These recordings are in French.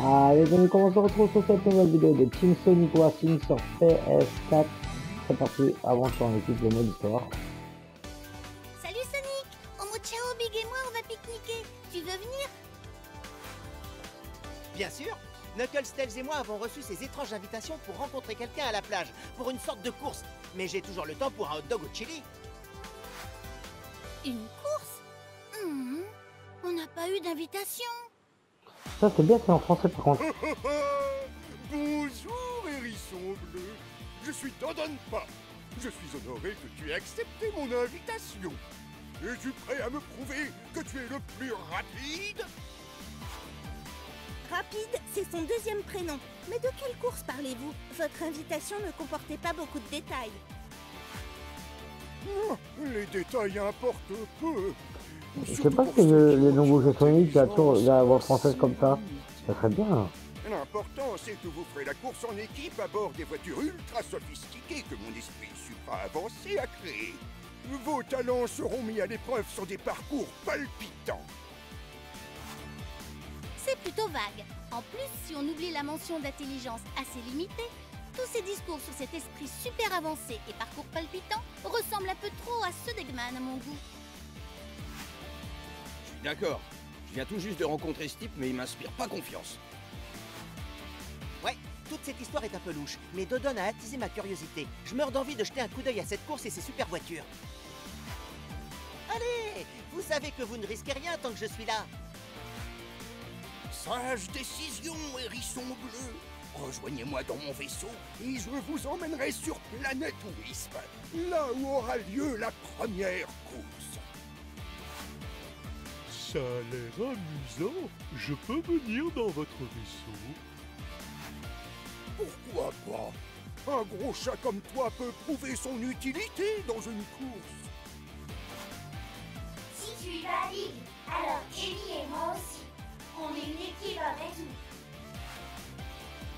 Allez, donc on se retrouve sur cette nouvelle vidéo de Team Sonic Racing sur PS4. C'est parti, aventure en équipe, le mode histoire. Salut Sonic mode ciao, Big et moi, on va pique-niquer. Tu veux venir? Bien sûr Knuckles, Tails et moi avons reçu ces étranges invitations pour rencontrer quelqu'un à la plage, pour une sorte de course. Mais j'ai toujours le temps pour un hot dog au chili. Une course? Hmm, On n'a pas eu d'invitation. Ça, c'est bien, c'est en français par contre. Bonjour, hérisson bleu. Je suis Dodonpa. Je suis honoré que tu aies accepté mon invitation. Es-tu prêt à me prouver que tu es le plus rapide? Rapide, c'est son deuxième prénom. Mais de quelle course parlez-vous? Votre invitation ne comportait pas beaucoup de détails. Oh, Les détails importent peu. Je sais pas si le- les nouveaux jeux Sonic, la, tour, la voix française comme ça, ça serait bien. L'important, c'est que vous ferez la course en équipe à bord des voitures ultra sophistiquées que mon esprit supra avancé a créées. Vos talents seront mis à l'épreuve sur des parcours palpitants. C'est plutôt vague. En plus, si on oublie la mention d'intelligence assez limitée, tous ces discours sur cet esprit super avancé et parcours palpitant ressemblent un peu trop à ceux d'Eggman à mon goût. Suis d'accord. Je viens tout juste de rencontrer ce type, mais il m'inspire pas confiance. Ouais, toute cette histoire est un peu louche, mais Dodon a attisé ma curiosité. Je meurs d'envie de jeter un coup d'œil à cette course et ses super voitures. Allez Vous savez que vous ne risquez rien tant que je suis là. Sage décision, hérisson bleu. Rejoignez-moi dans mon vaisseau et je vous emmènerai sur Planète Wisp, là où aura lieu la première course. Ça a l'air amusant. Je peux venir dans votre vaisseau? Pourquoi pas? Un gros chat comme toi peut prouver son utilité dans une course. Si tu y vas, Big, alors Jenny et moi aussi. On est une équipe après tout.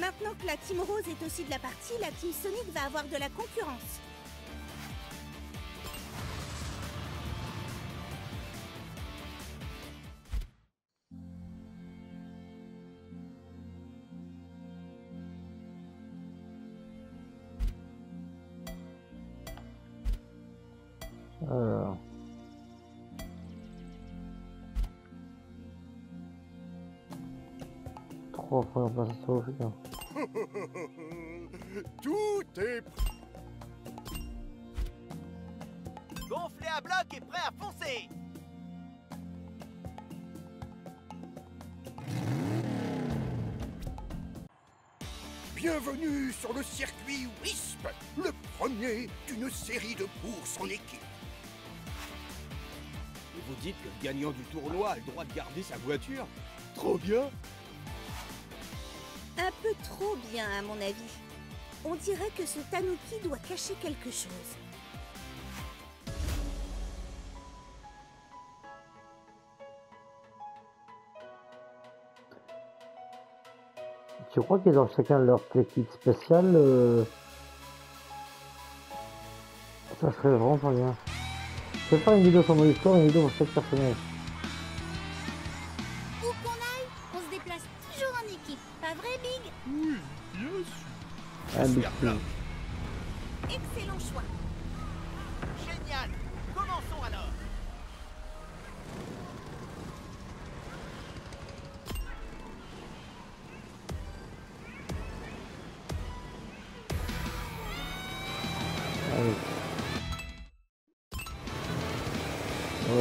Maintenant que la Team Rose est aussi de la partie, la Team Sonic va avoir de la concurrence. Tout est prêt. Gonflé à bloc et prêt à foncer Bienvenue sur le circuit Wisp, le premier d'une série de courses en équipe. Et vous dites que le gagnant du tournoi a le droit de garder sa voiture Trop bien trop bien, à mon avis. On dirait que ce Tanuki doit cacher quelque chose. Tu crois qu'ils ont chacun leur technique spéciale euh, Ça serait vraiment bien. Je vais faire une vidéo sur mon histoire une vidéo pour chaque personnage. Équipe. Pas vrai, Big? Oui, bien sûr. Ah, Super. Excellent choix. Génial Commençons alors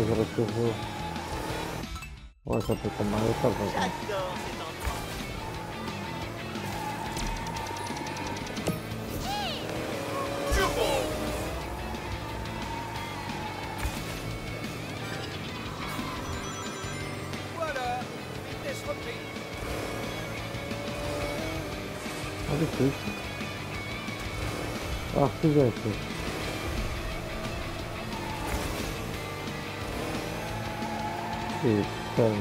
j'aurais toujours. Ouais, ça peut être Mario Kart, Ah, des trucs. Ah, c'est bien,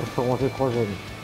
Ils seront trop jeunes.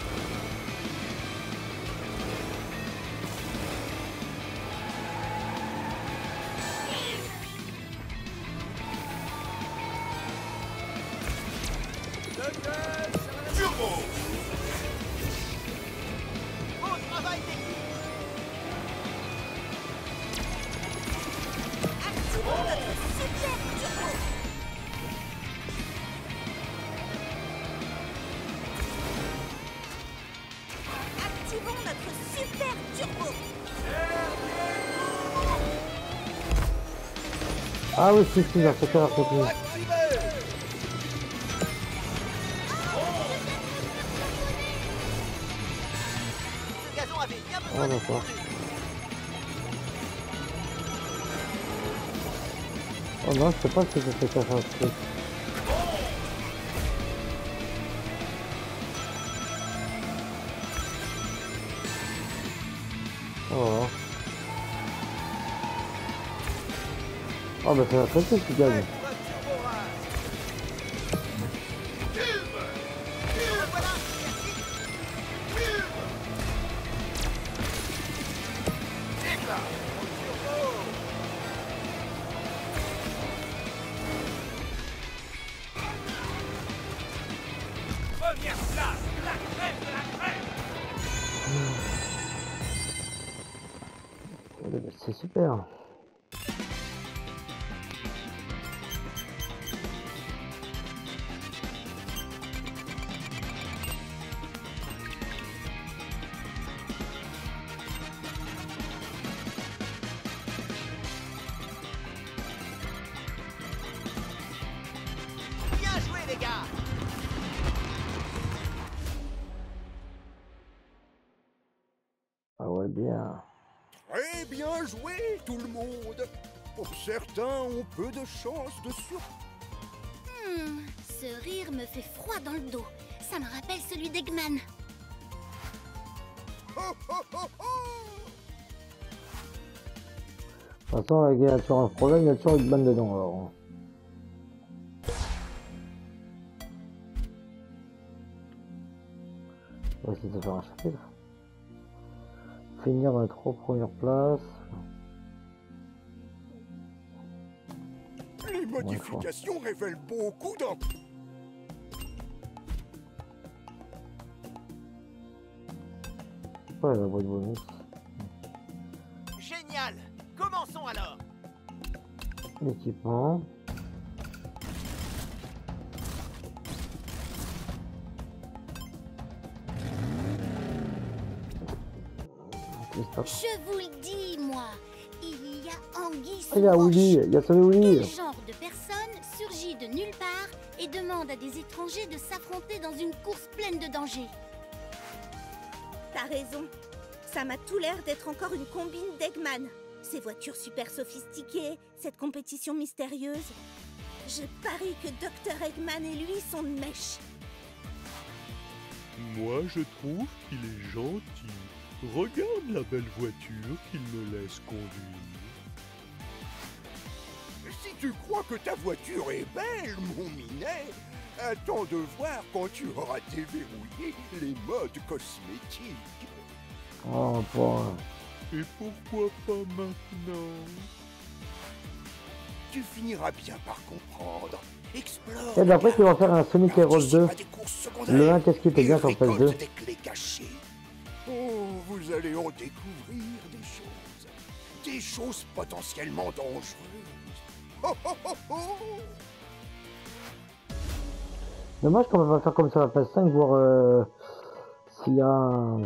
Ah oui, si, si, avait bien Ah d'accord. Oh non, je sais pas que c'est que ça fait. Oh. Oh bah c'est la traité qui gagne. Épreuve turbo certains ont peu de chances de sur... Hmm, ce rire me fait froid dans le dos. Ça me rappelle celui d'Eggman. De toute façon, avec il y a toujours un problème, il y a toujours une bande dedans alors. On va essayer de faire un chapitre. Finir dans les trois premières places. Modifications révèlent beaucoup d'en... Ouais, la boîte bonus. Génial Commençons alors L'équipement. Je vous le dis, moi. Il y a Anguille Ah, il y a. Willy, il y a sauvé Willy. Demande à des étrangers de s'affronter dans une course pleine de dangers T'as raison. Ça m'a tout l'air d'être encore une combine d'Eggman. Ces voitures super sophistiquées, cette compétition mystérieuse. Je parie que Dr Eggman et lui sont de mèche. Moi, je trouve qu'il est gentil. Regarde la belle voiture qu'il me laisse conduire. Tu crois que ta voiture est belle, mon minet, attends de voir quand tu auras déverrouillé les modes cosmétiques. Oh, point. Et pourquoi pas maintenant? Tu finiras bien par comprendre. Explore. Et d'après qu'ils vont faire un Sonic Heroes 2. Participe à des courses secondaires Le 1, qu'est-ce qui était bien sur récolte PS2 des clés cachées. Oh, vous allez en découvrir des choses. Des choses potentiellement dangereuses. Dommage qu'on va pas faire comme ça la PS5, voir euh, s'il y a un...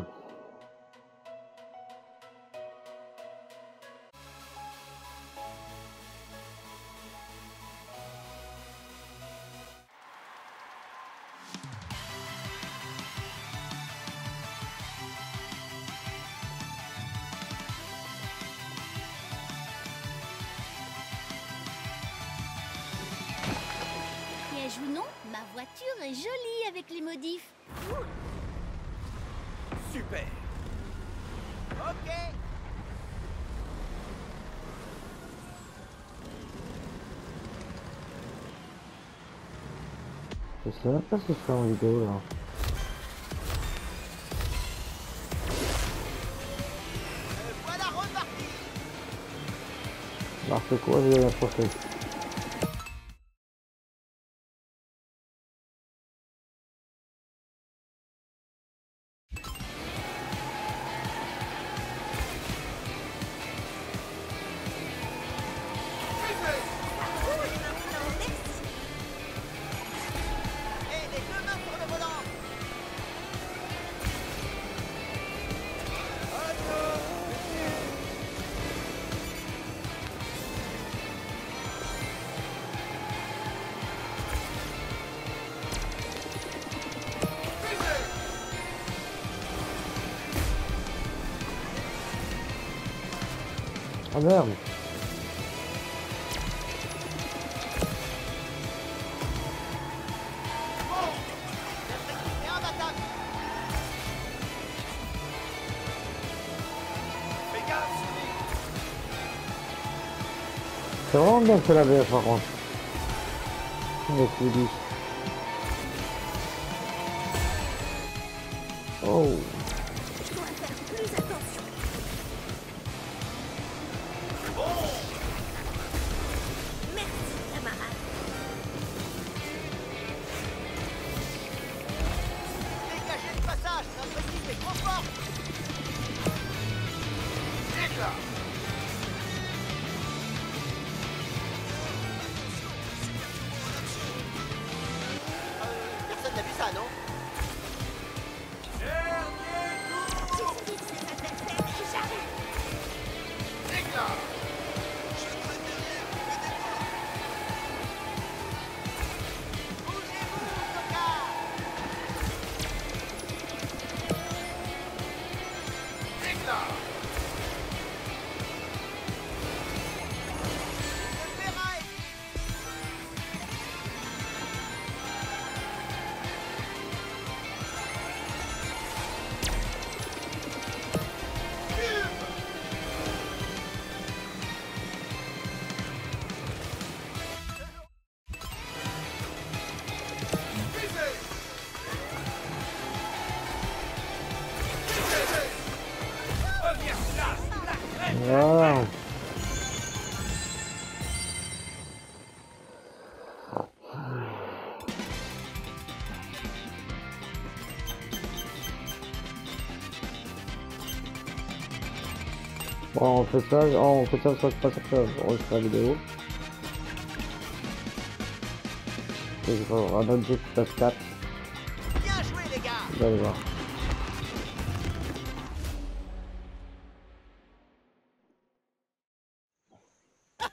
Piège ou non, ma voiture est jolie avec les modifs. Super. Ok Je sais même pas si je fais en vidéo là. Euh, Voilà reparti Marque quoi, je vais la prochaine. Ah merde. C'est vraiment fait la VF par. Oh 자. Bon, on fait ça, on fait ça, ça se passe après, on refait la vidéo. Et je vais un autre jeu qui passe 4, Bien joué, les gars vous allez voir.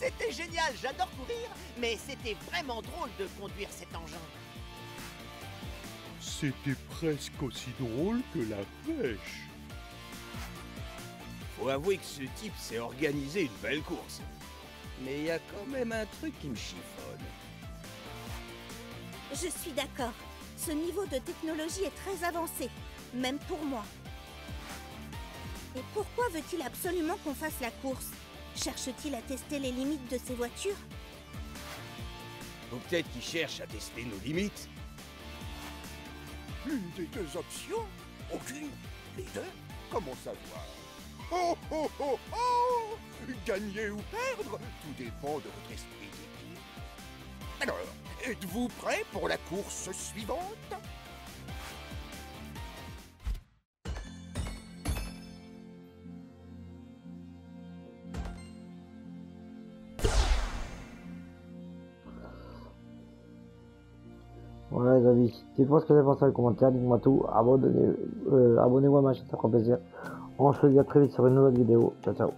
C'était génial, j'adore courir, mais c'était vraiment drôle de conduire cet engin. C'était presque aussi drôle que la pêche. Faut avouer que ce type s'est organisé une belle course. Mais il y a quand même un truc qui me chiffonne. Je suis d'accord. Ce niveau de technologie est très avancé, même pour moi. Et pourquoi veut-il absolument qu'on fasse la course? Cherche-t-il à tester les limites de ses voitures? Ou peut-être qu'il cherche à tester nos limites. Une des deux options? Aucune Les deux? Comment savoir? Oh oh oh oh Gagner ou perdre Tout dépend de votre esprit. Alors, êtes-vous prêt pour la course suivante? Voilà les amis, dites-moi ce que vous avez pensé dans les commentaires, dites-moi tout, abonnez- euh, abonnez-vous à ma chaîne, ça fera plaisir. On se dit à très vite sur une nouvelle vidéo, ciao ciao.